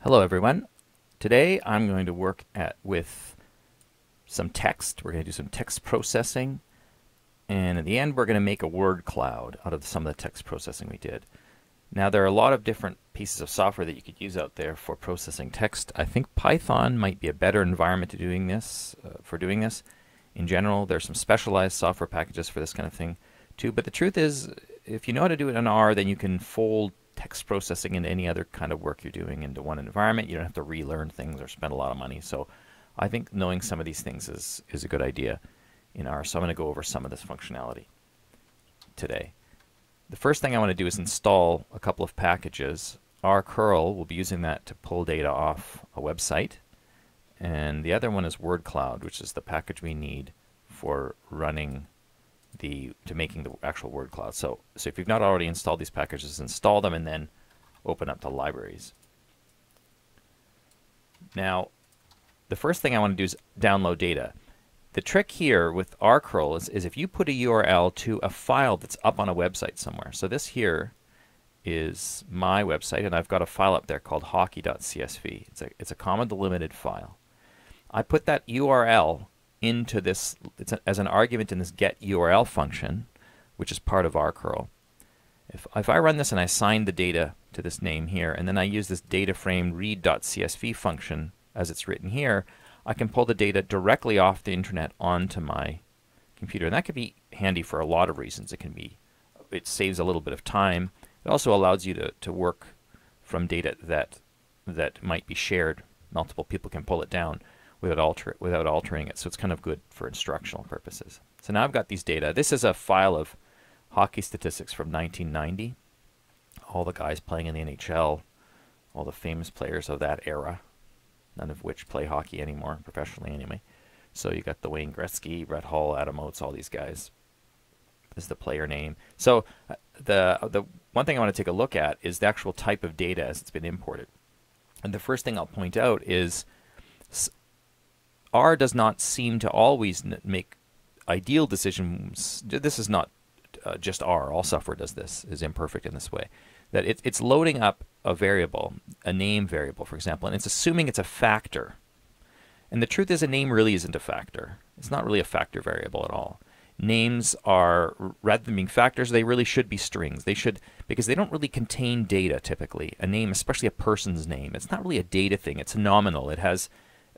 Hello everyone. Today I'm going to work at with some text. We're going to do some text processing and in the end we're going to make a word cloud out of some of the text processing we did. Now there are a lot of different pieces of software that you could use out there for processing text. I think Python might be a better environment to doing this uh, for doing this. In general, there's some specialized software packages for this kind of thing too, but the truth is if you know how to do it in R, then you can fold text processing into any other kind of work you're doing into one environment. You don't have to relearn things or spend a lot of money. So I think knowing some of these things is, is a good idea in R. So I'm going to go over some of this functionality today. The first thing I want to do is install a couple of packages. rcurl will be using that to pull data off a website. And the other one is WordCloud, which is the package we need for running the to making the actual word cloud. So, so if you've not already installed these packages, install them and then open up the libraries. Now, the first thing I want to do is download data. The trick here with rcurl is, is if you put a URL to a file that's up on a website somewhere. So this here is my website, and I've got a file up there called hockey.csv. It's a, it's a comma delimited file. I put that URL into this a, as an argument in this get URL function, which is part of rcurl. If, if I run this and I assign the data to this name here, and then I use this data frame read.csv function as it's written here, I can pull the data directly off the internet onto my computer. And that could be handy for a lot of reasons. It can be, it saves a little bit of time. It also allows you to, to work from data that that might be shared. Multiple people can pull it down without, alter, without altering it. So it's kind of good for instructional purposes. So now I've got these data. This is a file of hockey statistics from 1990. All the guys playing in the NHL, all the famous players of that era, none of which play hockey anymore, professionally anyway. So you got the Wayne Gretzky, Brett Hull, Adam Oates, all these guys. This is the player name. So uh, the the one thing I want to take a look at is the actual type of data as it's been imported. And the first thing I'll point out is R does not seem to always make ideal decisions. This is not uh, just R. All software does this, is imperfect in this way. That it, it's loading up a variable, a name variable, for example, and it's assuming it's a factor. And the truth is a name really isn't a factor. It's not really a factor variable at all. Names are, rather than being factors, they really should be strings. They should, because they don't really contain data typically. A name, especially a person's name, it's not really a data thing. It's nominal. It has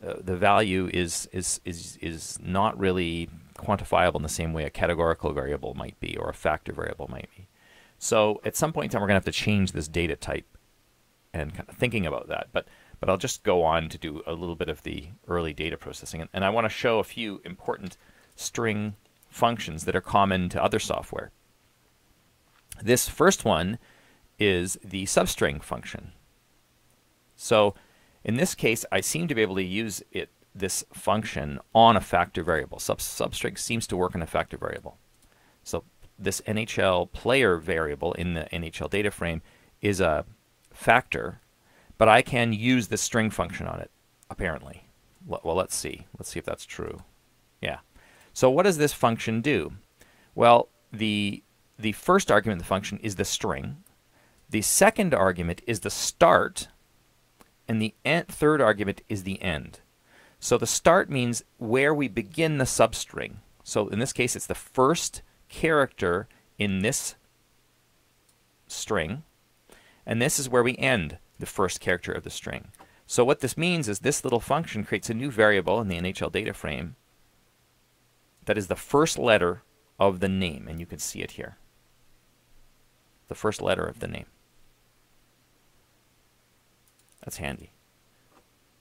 uh, the value is, is, is, is not really quantifiable in the same way a categorical variable might be or a factor variable might be. So at some point in time, we're going to have to change this data type and kind of thinking about that. But, but I'll just go on to do a little bit of the early data processing. And, and I want to show a few important string functions that are common to other software. This first one is the substring function. So in this case, I seem to be able to use it this function on a factor variable. Sub substring seems to work on a factor variable. So this NHL player variable in the NHL data frame is a factor, but I can use the string function on it, apparently. Well, let's see. Let's see if that's true. Yeah. So what does this function do? Well, the, the first argument of the function is the string. The second argument is the start and the third argument is the end. So the start means where we begin the substring. So in this case, it's the first character in this string, and this is where we end the first character of the string. So what this means is this little function creates a new variable in the NHL data frame that is the first letter of the name, and you can see it here. The first letter of the name. That's handy.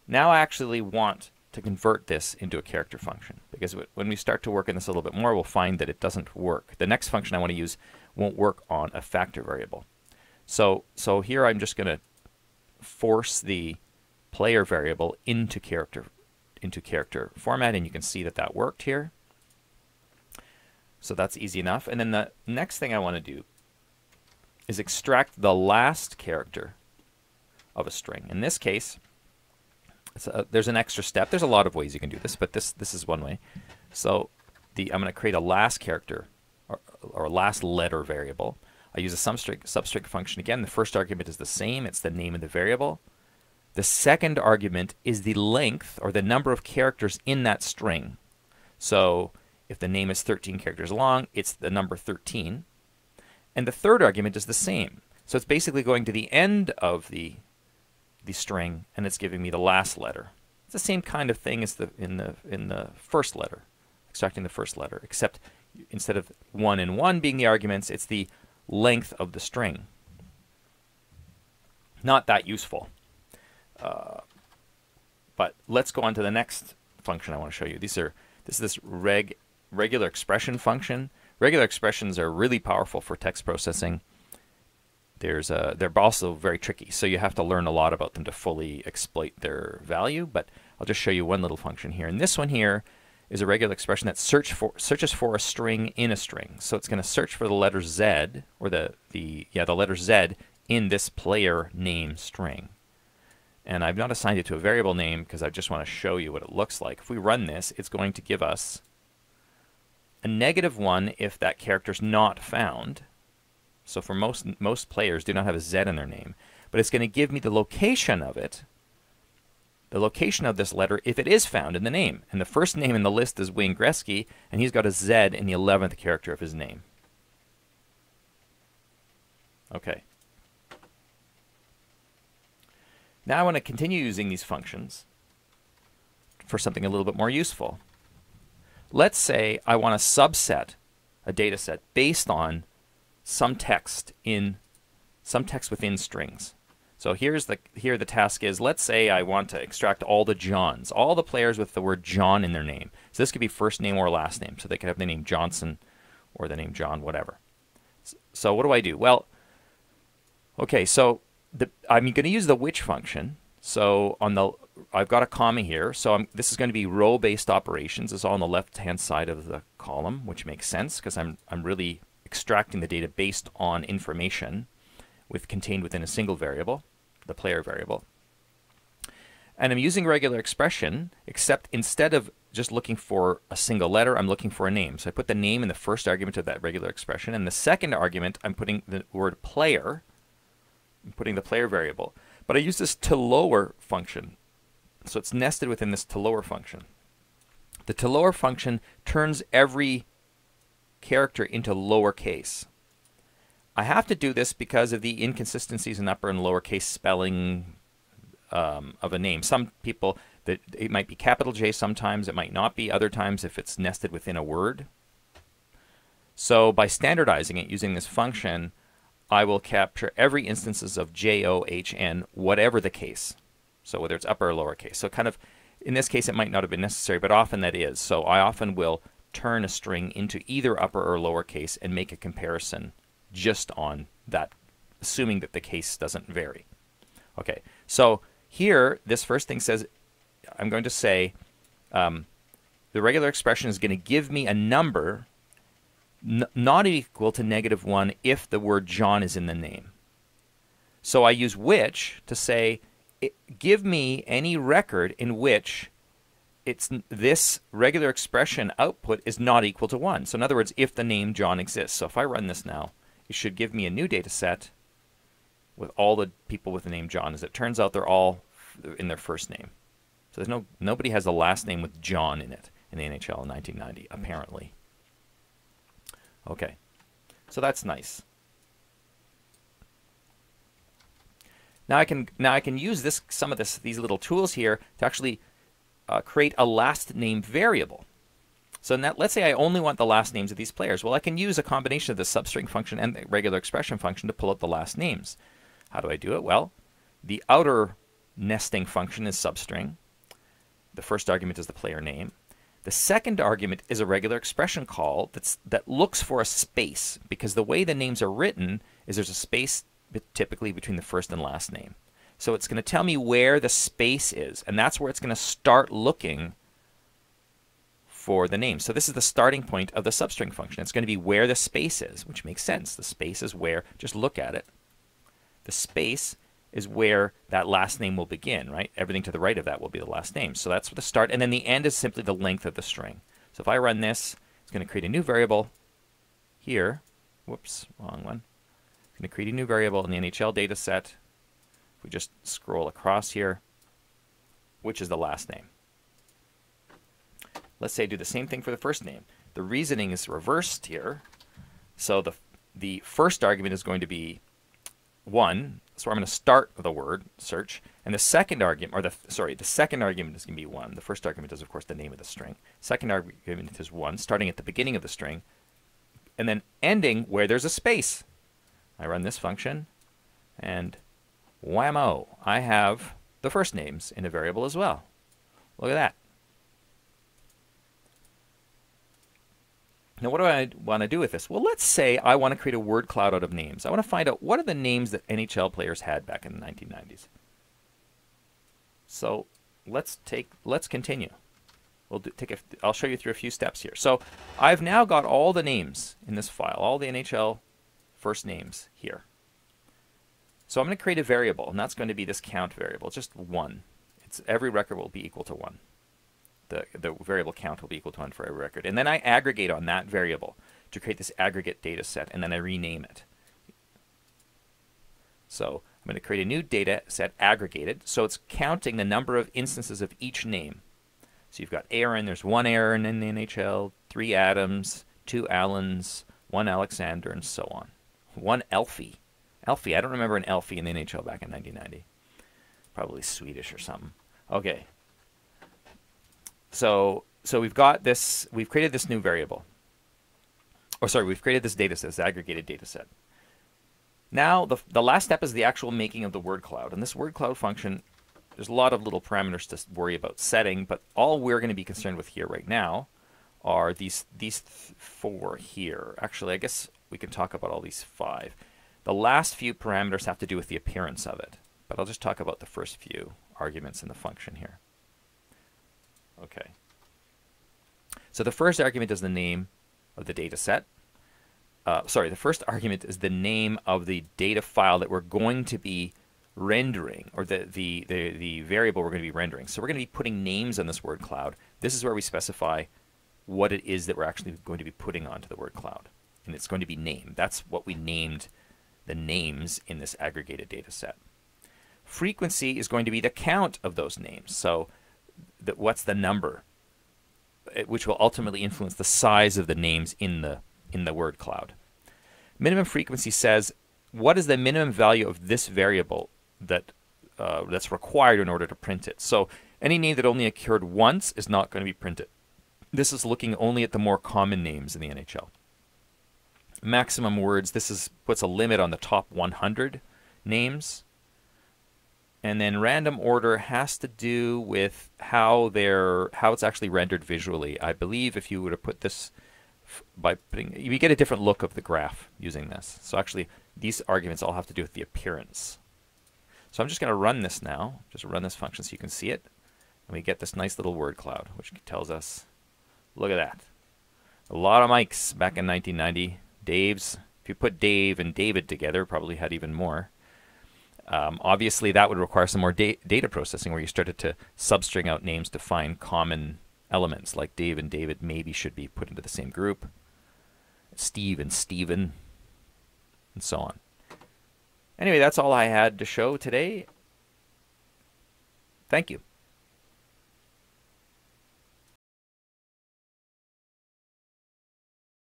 Now I actually want to convert this into a character function because when we start to work in this a little bit more, we'll find that it doesn't work. The next function I want to use won't work on a factor variable. So, so here I'm just going to force the player variable into character into character format, and you can see that that worked here. So that's easy enough. And then the next thing I want to do is extract the last character of a string. In this case, a, there's an extra step. There's a lot of ways you can do this, but this this is one way. So the I'm going to create a last character or, or last letter variable. I use a substring, substring function again. The first argument is the same. It's the name of the variable. The second argument is the length or the number of characters in that string. So if the name is 13 characters long, it's the number 13. And the third argument is the same. So it's basically going to the end of the, the string, and it's giving me the last letter. It's the same kind of thing as the in the in the first letter, extracting the first letter, except instead of one and one being the arguments, it's the length of the string. Not that useful. Uh, but let's go on to the next function I want to show you. These are this is this reg regular expression function. Regular expressions are really powerful for text processing. There's a, they're also very tricky, so you have to learn a lot about them to fully exploit their value. But I'll just show you one little function here. And this one here is a regular expression that search for, searches for a string in a string. So it's going to search for the letter Z, or the, the, yeah, the letter Z in this player name string. And I've not assigned it to a variable name because I just want to show you what it looks like. If we run this, it's going to give us a negative 1 if that character is not found. So for most, most players do not have a Z in their name. But it's going to give me the location of it, the location of this letter if it is found in the name. And the first name in the list is Wayne Gretzky, and he's got a Z in the 11th character of his name. Okay. Now I want to continue using these functions for something a little bit more useful. Let's say I want to subset a data set based on some text in some text within strings. So here's the here the task is let's say I want to extract all the Johns, all the players with the word John in their name. So this could be first name or last name. So they could have the name Johnson or the name John, whatever. So what do I do? Well, okay, so the, I'm going to use the which function. So on the I've got a comma here. So I'm, this is going to be row-based operations. It's all on the left-hand side of the column, which makes sense because I'm I'm really extracting the data based on information with contained within a single variable, the player variable. And I'm using regular expression, except instead of just looking for a single letter, I'm looking for a name. So I put the name in the first argument of that regular expression. And the second argument, I'm putting the word player, I'm putting the player variable. But I use this to lower function. So it's nested within this to lower function. The to lower function turns every character into lowercase. I have to do this because of the inconsistencies in upper and lowercase spelling um, of a name. Some people, that it might be capital J sometimes, it might not be other times if it's nested within a word. So by standardizing it using this function, I will capture every instances of J, O, H, N, whatever the case. So whether it's upper or lowercase. So kind of, in this case, it might not have been necessary, but often that is. So I often will turn a string into either upper or lowercase and make a comparison just on that, assuming that the case doesn't vary. Okay, so here, this first thing says, I'm going to say um, the regular expression is going to give me a number not equal to negative 1 if the word John is in the name. So I use which to say, give me any record in which it's this regular expression output is not equal to 1. So in other words, if the name John exists. So if I run this now, it should give me a new data set with all the people with the name John. As it turns out, they're all in their first name. So there's no nobody has a last name with John in it in the NHL in 1990, apparently. Okay, so that's nice. Now I can now I can use this some of this these little tools here to actually uh, create a last name variable. So that, let's say I only want the last names of these players. Well, I can use a combination of the substring function and the regular expression function to pull out the last names. How do I do it? Well, the outer nesting function is substring. The first argument is the player name. The second argument is a regular expression call that's, that looks for a space because the way the names are written is there's a space typically between the first and last name. So it's going to tell me where the space is, and that's where it's going to start looking for the name. So this is the starting point of the substring function. It's going to be where the space is, which makes sense. The space is where, just look at it. The space is where that last name will begin, right? Everything to the right of that will be the last name. So that's the start, and then the end is simply the length of the string. So if I run this, it's going to create a new variable here. Whoops, wrong one. It's going to create a new variable in the NHL data set we just scroll across here, which is the last name. Let's say do the same thing for the first name. The reasoning is reversed here. So the, the first argument is going to be 1. So I'm going to start the word search. And the second argument, or the sorry, the second argument is going to be 1. The first argument is, of course, the name of the string. Second argument is 1, starting at the beginning of the string, and then ending where there's a space. I run this function, and whammo, I have the first names in a variable as well. Look at that. Now, what do I want to do with this? Well, let's say I want to create a word cloud out of names. I want to find out what are the names that NHL players had back in the 1990s. So let's take let's continue. We'll do, take a, I'll show you through a few steps here. So I've now got all the names in this file, all the NHL first names here. So I'm going to create a variable, and that's going to be this count variable, just one. It's every record will be equal to one. The, the variable count will be equal to one for every record. And then I aggregate on that variable to create this aggregate data set, and then I rename it. So I'm going to create a new data set aggregated, so it's counting the number of instances of each name. So you've got Aaron, there's one Aaron in the NHL, three Adams, two Allens, one Alexander, and so on. One Elfie. Elfie. I don't remember an Elfie in the NHL back in 1990. Probably Swedish or something. Okay. So so we've got this. We've created this new variable. Or sorry, we've created this data set, this aggregated data set. Now the the last step is the actual making of the word cloud, and this word cloud function. There's a lot of little parameters to worry about setting, but all we're going to be concerned with here right now are these these four here. Actually, I guess we can talk about all these five. The last few parameters have to do with the appearance of it, but I'll just talk about the first few arguments in the function here. Okay. So the first argument is the name of the data set. Uh, sorry, the first argument is the name of the data file that we're going to be rendering, or the, the, the, the variable we're going to be rendering. So we're going to be putting names on this word cloud. This is where we specify what it is that we're actually going to be putting onto the word cloud. And it's going to be named. That's what we named the names in this aggregated data set. Frequency is going to be the count of those names. So the, what's the number, eh, which will ultimately influence the size of the names in the, in the word cloud. Minimum frequency says what is the minimum value of this variable that uh, that's required in order to print it. So any name that only occurred once is not going to be printed. This is looking only at the more common names in the NHL maximum words. This is puts a limit on the top 100 names. And then random order has to do with how they're how it's actually rendered visually. I believe if you were to put this by putting you get a different look of the graph using this. So actually these arguments all have to do with the appearance. So I'm just going to run this now. Just run this function so you can see it. And we get this nice little word cloud, which tells us, look at that. A lot of Mikes back in 1990. Dave's. If you put Dave and David together, probably had even more. Um, obviously, that would require some more da data processing where you started to substring out names to find common elements, like Dave and David maybe should be put into the same group. Steve and Stephen, and so on. Anyway, that's all I had to show today. Thank you.